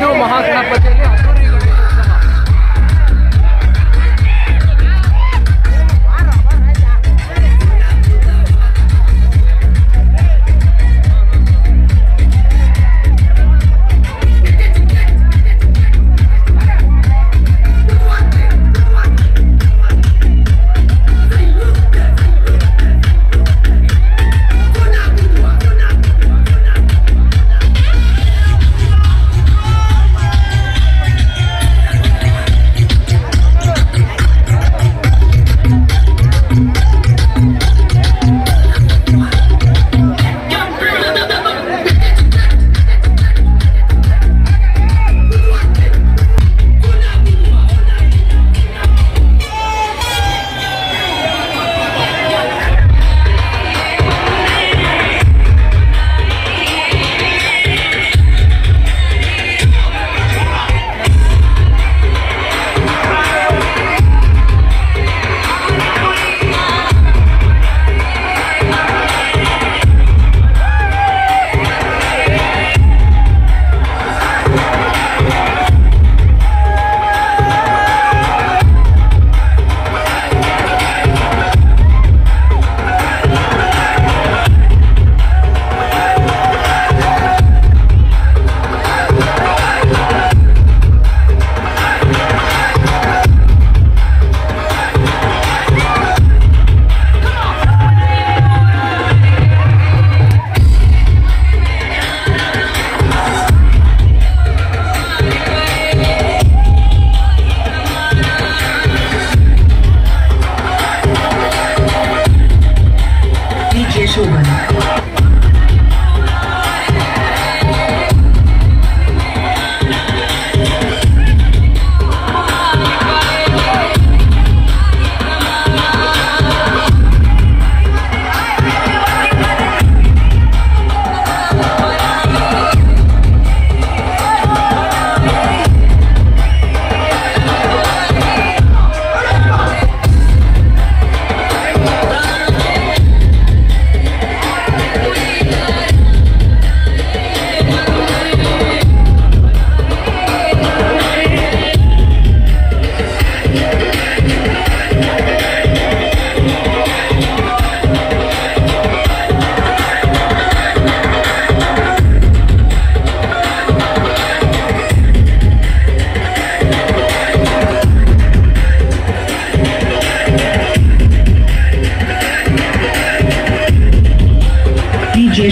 जो महात्मा पटेल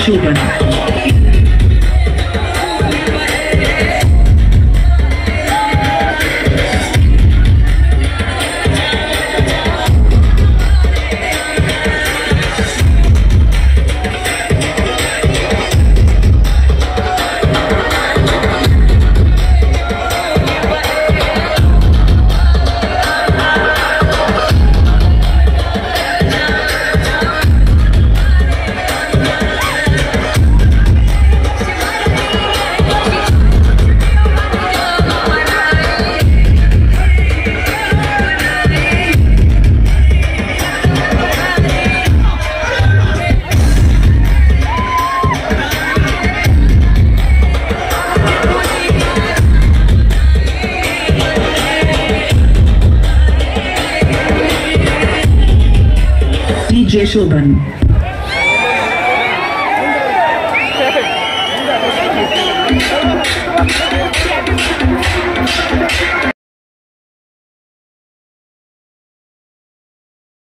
对，对 Shobhan.